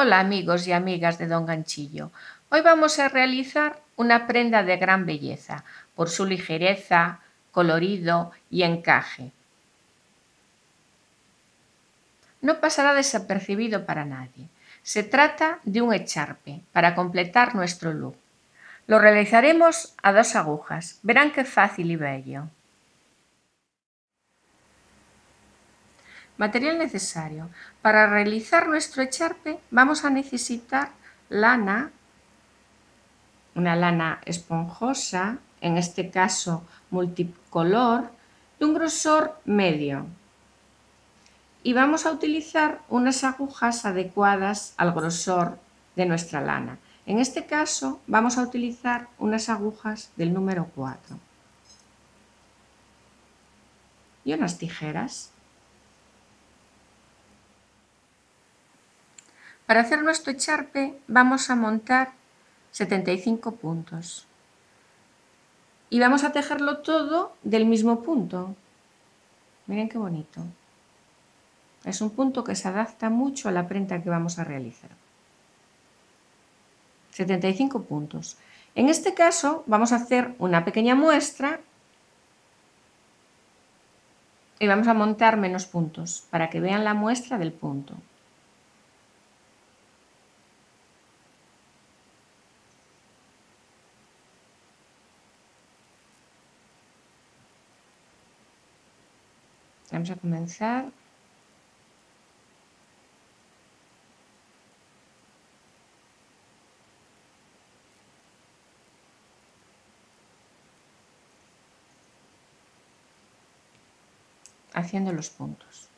Hola amigos y amigas de Don Ganchillo. Hoy vamos a realizar una prenda de gran belleza por su ligereza, colorido y encaje. No pasará desapercibido para nadie. Se trata de un echarpe para completar nuestro look. Lo realizaremos a dos agujas. Verán qué fácil y bello. Material necesario. Para realizar nuestro echarpe vamos a necesitar lana, una lana esponjosa, en este caso multicolor, de un grosor medio. Y vamos a utilizar unas agujas adecuadas al grosor de nuestra lana. En este caso vamos a utilizar unas agujas del número 4. Y unas tijeras. Para hacer nuestro echarpe vamos a montar 75 puntos. Y vamos a tejerlo todo del mismo punto. Miren qué bonito. Es un punto que se adapta mucho a la prenda que vamos a realizar. 75 puntos. En este caso vamos a hacer una pequeña muestra y vamos a montar menos puntos para que vean la muestra del punto. Vamos a comenzar. haciendo los puntos.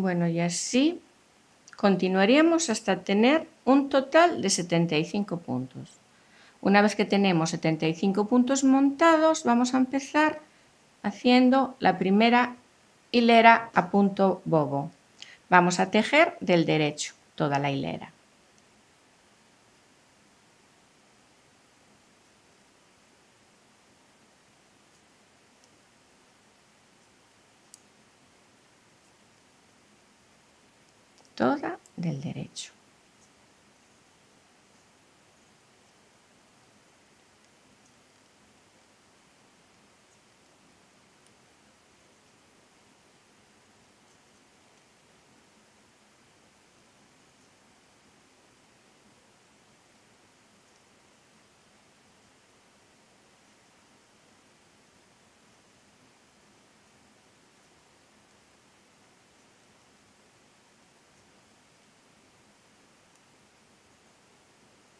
Bueno, y así continuaríamos hasta tener un total de 75 puntos. Una vez que tenemos 75 puntos montados, vamos a empezar haciendo la primera hilera a punto bobo. Vamos a tejer del derecho toda la hilera. Toda del derecho.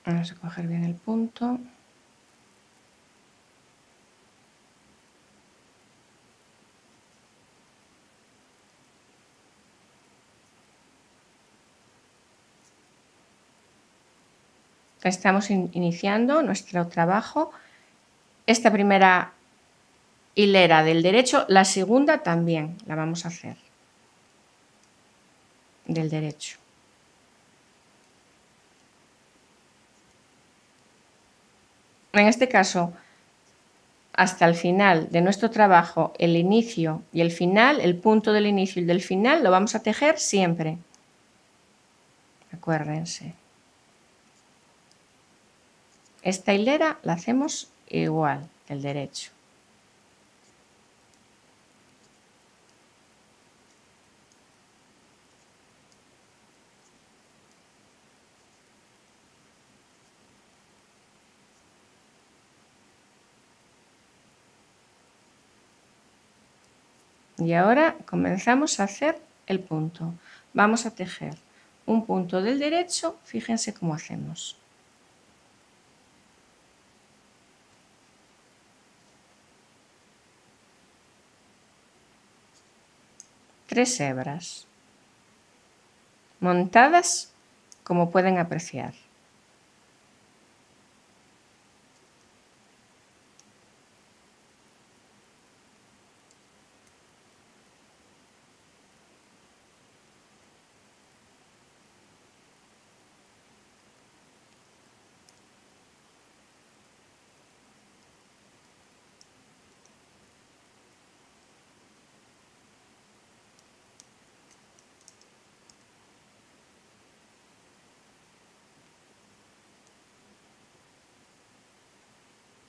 Vamos a coger bien el punto. Estamos iniciando nuestro trabajo. Esta primera hilera del derecho, la segunda también la vamos a hacer del derecho. En este caso, hasta el final de nuestro trabajo, el inicio y el final, el punto del inicio y del final, lo vamos a tejer siempre. Acuérdense. Esta hilera la hacemos igual el derecho. Y ahora comenzamos a hacer el punto. Vamos a tejer un punto del derecho, fíjense cómo hacemos. Tres hebras montadas como pueden apreciar.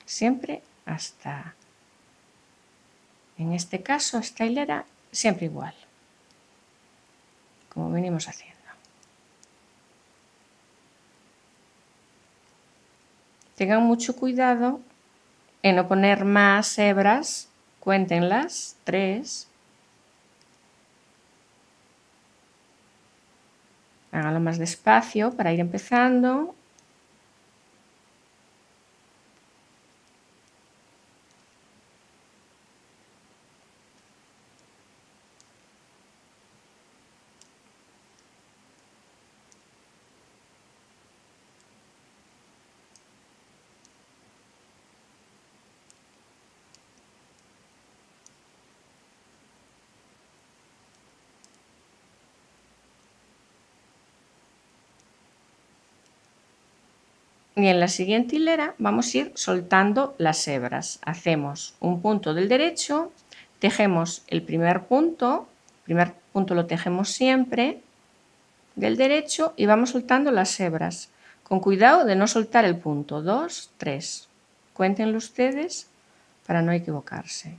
Siempre hasta, en este caso, esta hilera, siempre igual, como venimos haciendo. Tengan mucho cuidado en no poner más hebras, cuéntenlas, tres. Háganlo más despacio para ir empezando y en la siguiente hilera vamos a ir soltando las hebras. Hacemos un punto del derecho, tejemos el primer punto, el primer punto lo tejemos siempre del derecho y vamos soltando las hebras. Con cuidado de no soltar el punto. Dos, tres. Cuéntenlo ustedes para no equivocarse.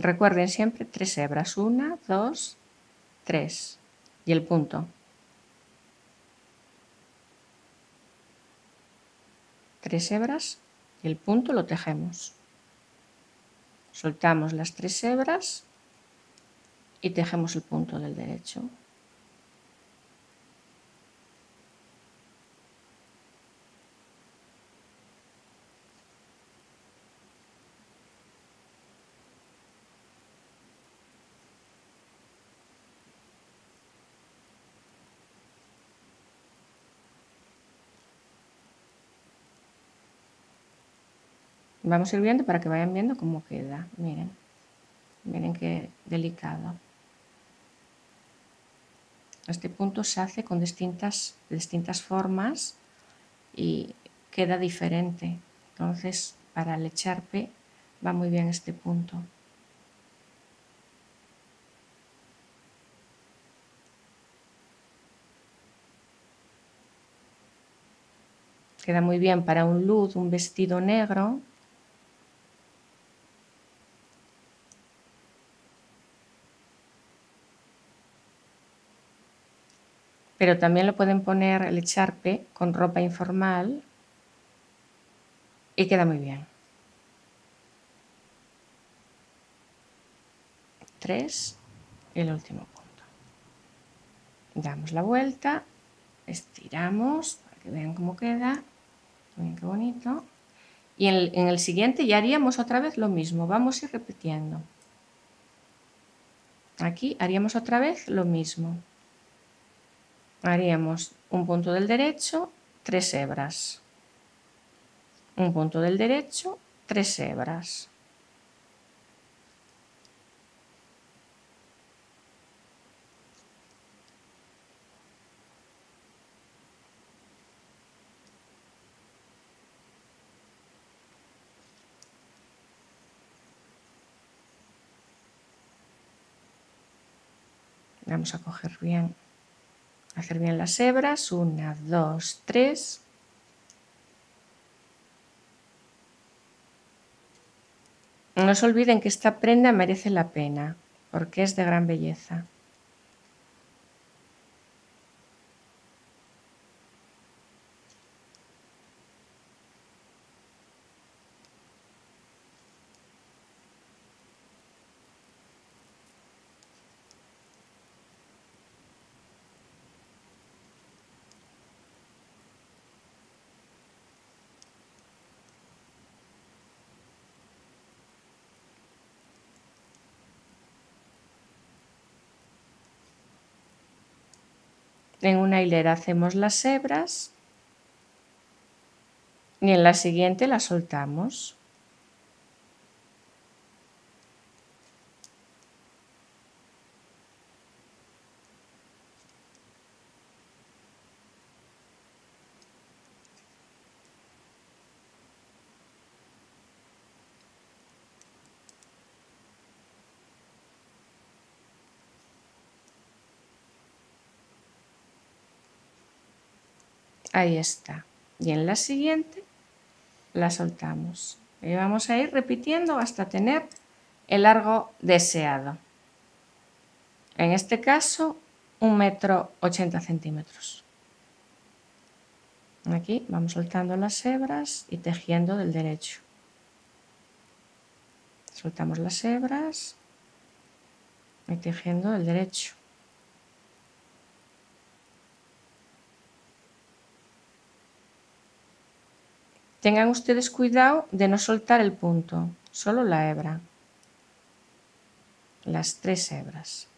Recuerden siempre tres hebras. Una, dos, tres. Y el punto. Tres hebras y el punto lo tejemos. Soltamos las tres hebras y tejemos el punto del derecho. Vamos a ir viendo para que vayan viendo cómo queda. Miren, miren qué delicado. Este punto se hace con distintas, distintas formas y queda diferente. Entonces, para el echarpe va muy bien este punto. Queda muy bien para un luz, un vestido negro pero también lo pueden poner el echarpe con ropa informal y queda muy bien. Tres el último punto. Damos la vuelta, estiramos para que vean cómo queda. Miren qué bonito. Y en el, en el siguiente ya haríamos otra vez lo mismo. Vamos a ir repitiendo. Aquí haríamos otra vez lo mismo. Haríamos un punto del derecho, tres hebras. Un punto del derecho, tres hebras. Vamos a coger bien, hacer bien las hebras. Una, dos, tres. No se olviden que esta prenda merece la pena, porque es de gran belleza. En una hilera hacemos las hebras y en la siguiente las soltamos. Ahí está. Y en la siguiente la soltamos. Y vamos a ir repitiendo hasta tener el largo deseado. En este caso, un metro ochenta centímetros. Aquí vamos soltando las hebras y tejiendo del derecho. Soltamos las hebras y tejiendo del derecho. Tengan ustedes cuidado de no soltar el punto, solo la hebra, las tres hebras.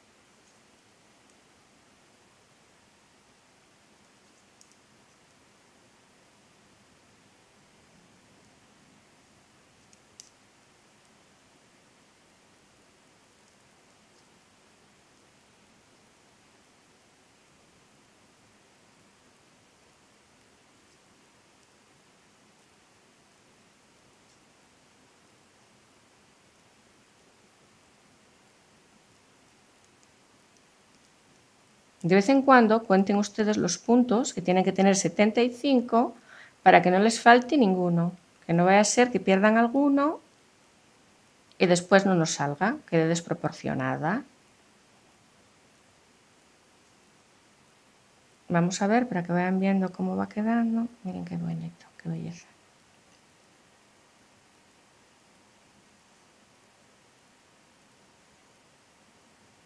De vez en cuando cuenten ustedes los puntos, que tienen que tener 75, para que no les falte ninguno. Que no vaya a ser que pierdan alguno y después no nos salga, quede desproporcionada. Vamos a ver para que vayan viendo cómo va quedando. Miren qué bonito, qué belleza.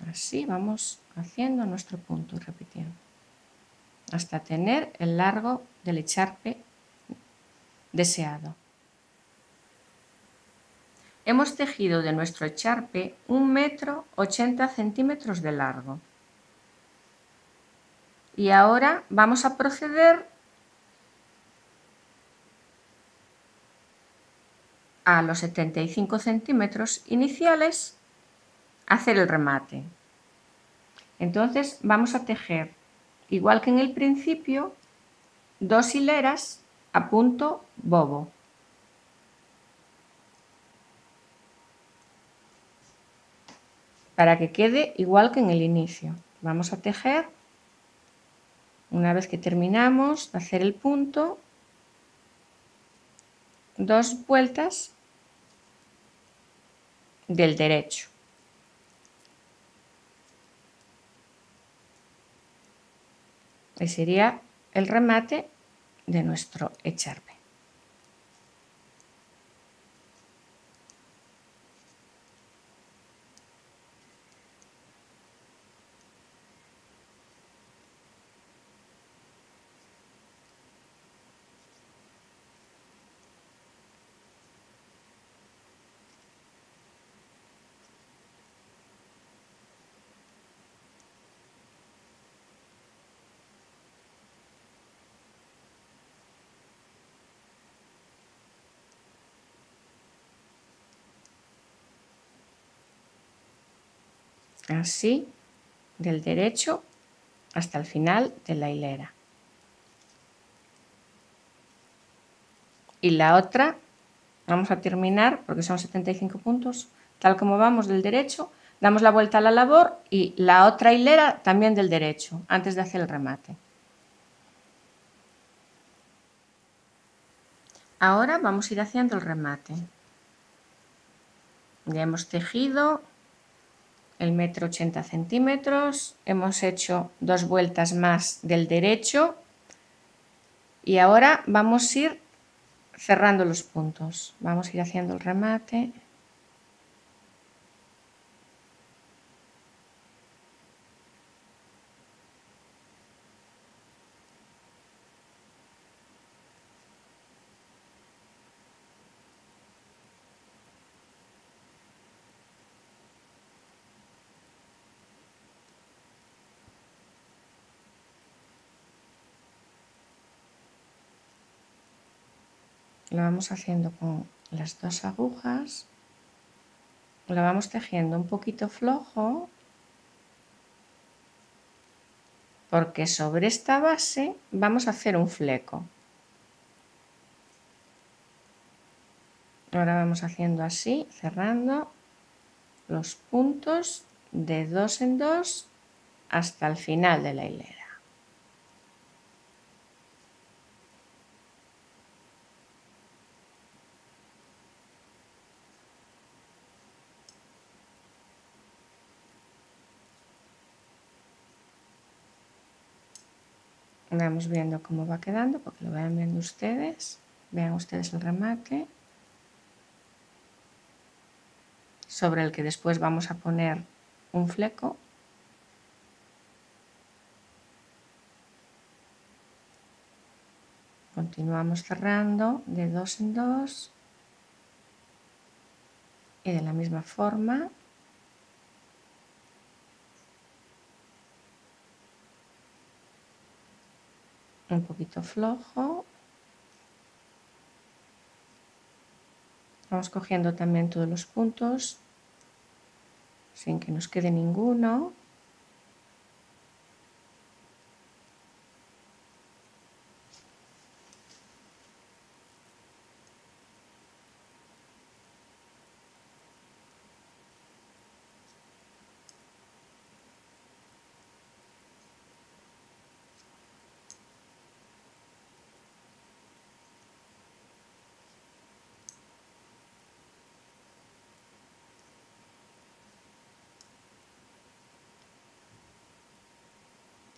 Así vamos haciendo nuestro punto y repitiendo hasta tener el largo del echarpe deseado. Hemos tejido de nuestro echarpe un metro 80 centímetros de largo. Y ahora vamos a proceder a los 75 centímetros iniciales a hacer el remate. Entonces vamos a tejer, igual que en el principio, dos hileras a punto bobo. Para que quede igual que en el inicio. Vamos a tejer, una vez que terminamos de hacer el punto, dos vueltas del derecho. Y sería el remate de nuestro echarpe. Así del derecho hasta el final de la hilera. Y la otra, vamos a terminar, porque son 75 puntos, tal como vamos del derecho, damos la vuelta a la labor y la otra hilera también del derecho, antes de hacer el remate. Ahora vamos a ir haciendo el remate. Ya hemos tejido el metro 80 centímetros, hemos hecho dos vueltas más del derecho y ahora vamos a ir cerrando los puntos. Vamos a ir haciendo el remate. Lo vamos haciendo con las dos agujas, lo vamos tejiendo un poquito flojo, porque sobre esta base vamos a hacer un fleco. Ahora vamos haciendo así, cerrando los puntos de dos en dos hasta el final de la hilera. Vamos viendo cómo va quedando, porque lo vayan viendo ustedes. Vean ustedes el remate. Sobre el que después vamos a poner un fleco. Continuamos cerrando de dos en dos. Y de la misma forma un poquito flojo. Vamos cogiendo también todos los puntos sin que nos quede ninguno.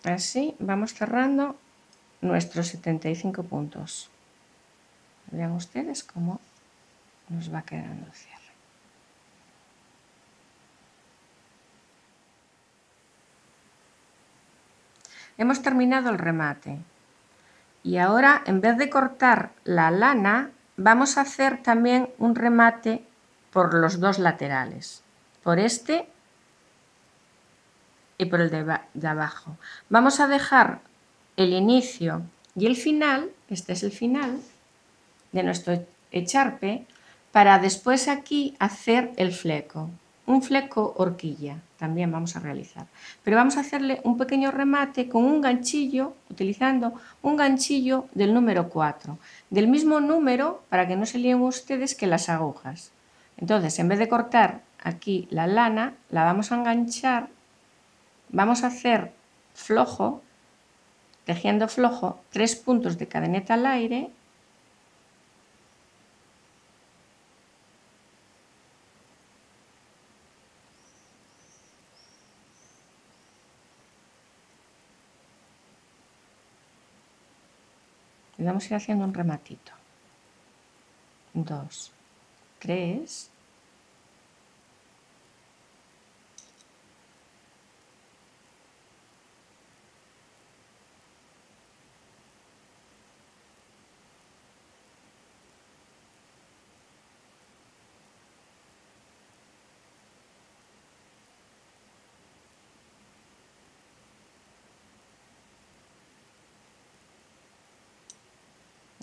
Así vamos cerrando nuestros 75 puntos. Vean ustedes cómo nos va quedando el cierre. Hemos terminado el remate y ahora en vez de cortar la lana vamos a hacer también un remate por los dos laterales, por este y por el de, abajo. Vamos a dejar el inicio y el final, este es el final de nuestro echarpe, para después aquí hacer el fleco. Un fleco horquilla también vamos a realizar. Pero vamos a hacerle un pequeño remate con un ganchillo, utilizando un ganchillo del número 4. Del mismo número, para que no se líen ustedes, que las agujas. Entonces, en vez de cortar aquí la lana, la vamos a enganchar vamos a hacer flojo, tejiendo flojo, tres puntos de cadeneta al aire y vamos a ir haciendo un rematito. Dos, tres,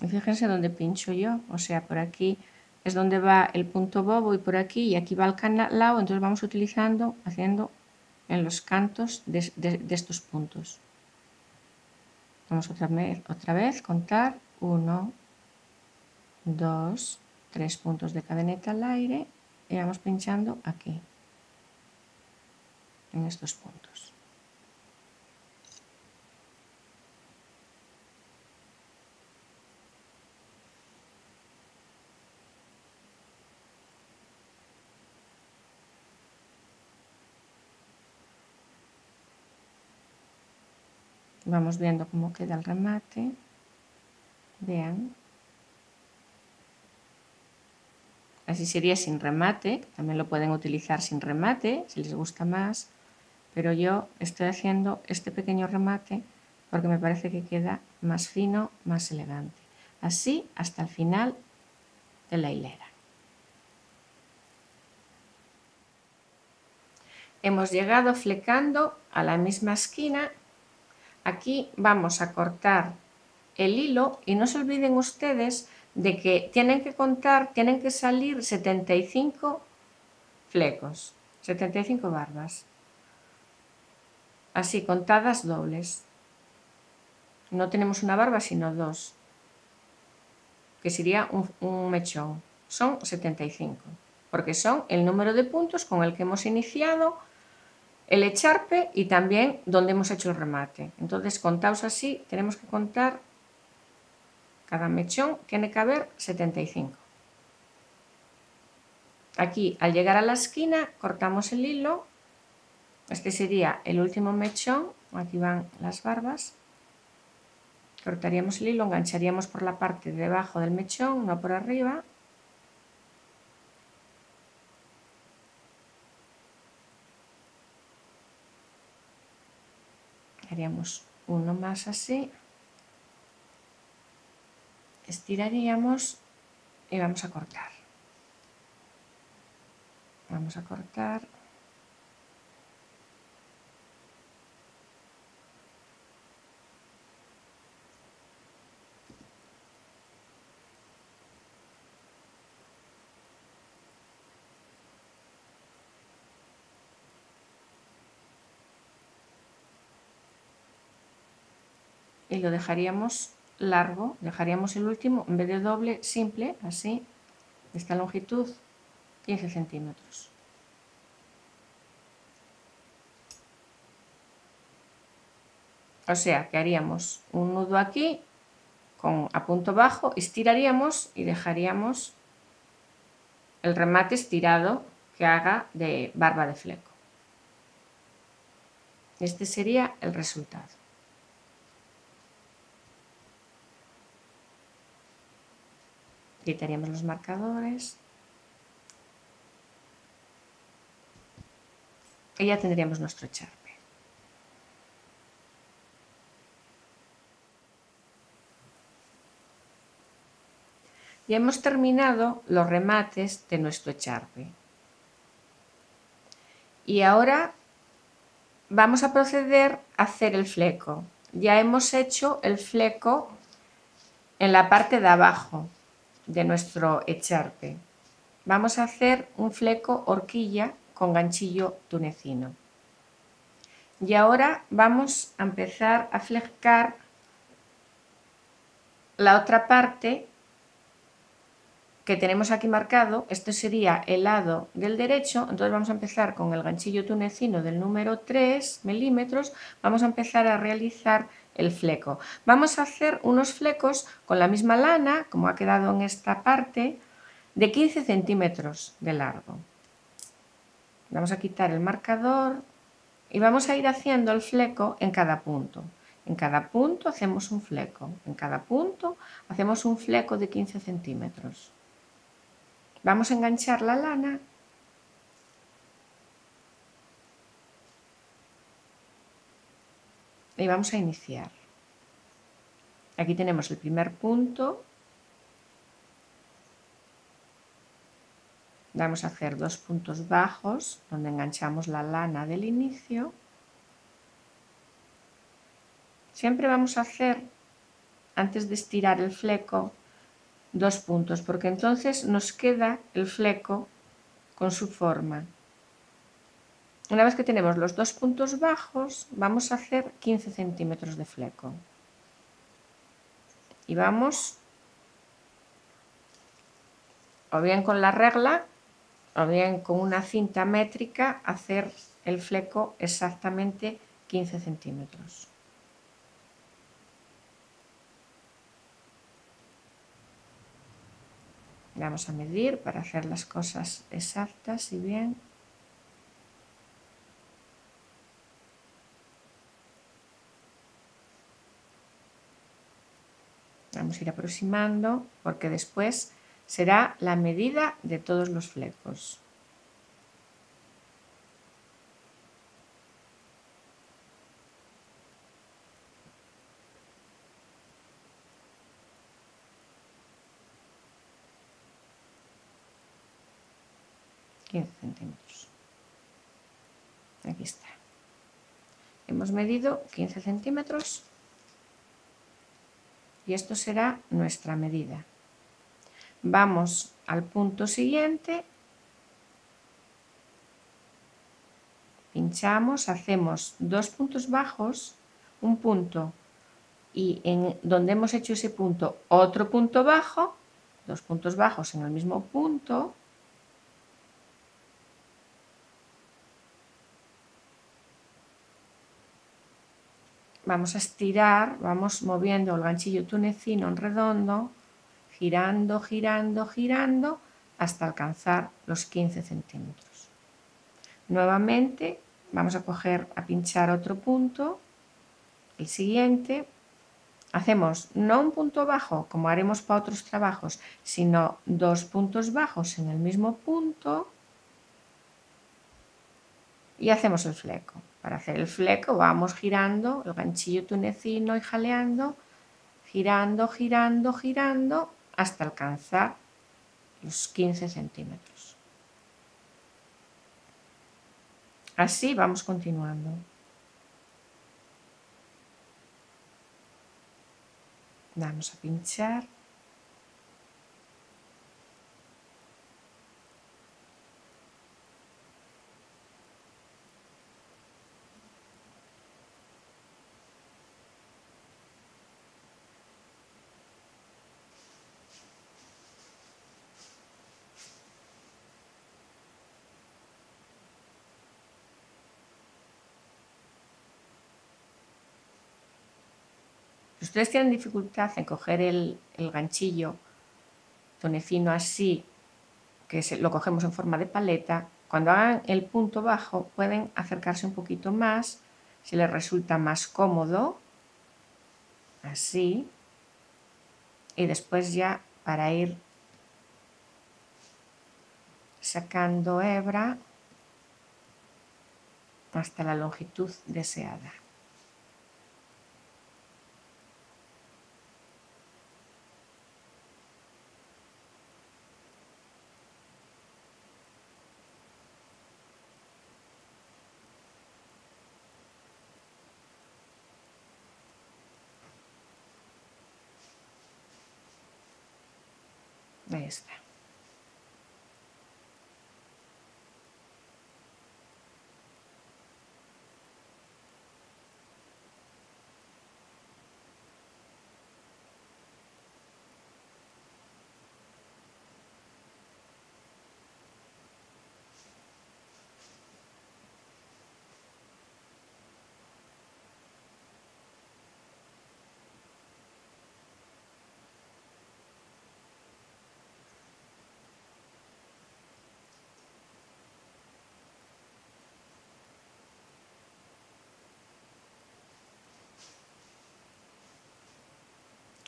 fíjense dónde pincho yo, o sea, por aquí es donde va el punto bobo y por aquí, y aquí va el canalao, entonces vamos utilizando, haciendo en los cantos de, estos puntos. Vamos otra vez, otra vez contar 1, 2, 3 puntos de cadeneta al aire y vamos pinchando aquí, en estos puntos. Vamos viendo cómo queda el remate. Vean. Así sería sin remate. También lo pueden utilizar sin remate, si les gusta más. Pero yo estoy haciendo este pequeño remate porque me parece que queda más fino, más elegante. Así hasta el final de la hilera. Hemos llegado flecando a la misma esquina Aquí vamos a cortar el hilo y no se olviden ustedes de que tienen que contar, tienen que salir 75 flecos, 75 barbas. Así, contadas dobles. No tenemos una barba, sino dos, que sería un, un mechón. Son 75, porque son el número de puntos con el que hemos iniciado el echarpe y también donde hemos hecho el remate. Entonces, contaos así, tenemos que contar, cada mechón tiene que haber 75. Aquí, al llegar a la esquina, cortamos el hilo. Este sería el último mechón. Aquí van las barbas. Cortaríamos el hilo, engancharíamos por la parte de debajo del mechón, no por arriba. Uno más así estiraríamos y vamos a cortar. Vamos a cortar y lo dejaríamos largo, dejaríamos el último, en vez de doble, simple, así, esta longitud, 15 centímetros. O sea, que haríamos un nudo aquí, con, a punto bajo, estiraríamos y dejaríamos el remate estirado que haga de barba de fleco. Este sería el resultado. Quitaríamos los marcadores y ya tendríamos nuestro charpe. Ya hemos terminado los remates de nuestro charpe. Y ahora vamos a proceder a hacer el fleco. Ya hemos hecho el fleco en la parte de abajo, de nuestro echarpe. Vamos a hacer un fleco horquilla con ganchillo tunecino. Y ahora vamos a empezar a flecar la otra parte que tenemos aquí marcado, este sería el lado del derecho, entonces vamos a empezar con el ganchillo tunecino del número 3 milímetros, vamos a empezar a realizar el fleco. Vamos a hacer unos flecos con la misma lana, como ha quedado en esta parte, de 15 centímetros de largo. Vamos a quitar el marcador y vamos a ir haciendo el fleco en cada punto. En cada punto hacemos un fleco, en cada punto hacemos un fleco de 15 centímetros. Vamos a enganchar la lana y vamos a iniciar. Aquí tenemos el primer punto. Vamos a hacer dos puntos bajos donde enganchamos la lana del inicio. Siempre vamos a hacer, antes de estirar el fleco, dos puntos, porque entonces nos queda el fleco con su forma. Una vez que tenemos los dos puntos bajos, vamos a hacer 15 centímetros de fleco. Y vamos o bien con la regla o bien con una cinta métrica hacer el fleco exactamente 15 centímetros. Vamos a medir para hacer las cosas exactas y bien. Ir aproximando porque después será la medida de todos los flecos. centímetros. Aquí está. Hemos medido 15 centímetros y esto será nuestra medida. Vamos al punto siguiente, pinchamos, hacemos dos puntos bajos, un punto y en donde hemos hecho ese punto otro punto bajo, dos puntos bajos en el mismo punto, vamos a estirar, vamos moviendo el ganchillo tunecino en redondo, girando, girando, girando, hasta alcanzar los 15 centímetros. Nuevamente vamos a coger, a pinchar otro punto, el siguiente, hacemos no un punto bajo como haremos para otros trabajos, sino dos puntos bajos en el mismo punto y hacemos el fleco. Para hacer el fleco vamos girando el ganchillo tunecino y jaleando, girando, girando, girando hasta alcanzar los 15 centímetros. Así vamos continuando. Vamos a pinchar ustedes tienen dificultad en coger el, ganchillo tonecino así, que lo cogemos en forma de paleta, cuando hagan el punto bajo pueden acercarse un poquito más, si les resulta más cómodo, así, y después ya para ir sacando hebra hasta la longitud deseada. Ahí está.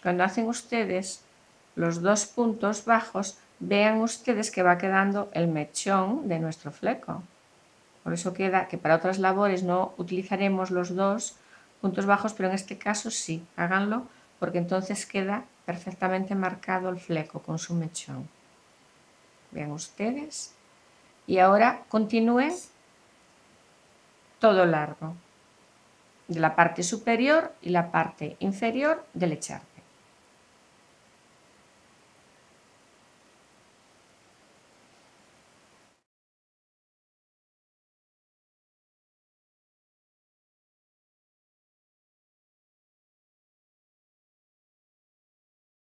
Cuando hacen ustedes los dos puntos bajos, vean ustedes que va quedando el mechón de nuestro fleco. Por eso queda que para otras labores no utilizaremos los dos puntos bajos, pero en este caso sí, háganlo porque entonces queda perfectamente marcado el fleco con su mechón. Vean ustedes. Y ahora continúen todo largo, de la parte superior y la parte inferior del echarpe.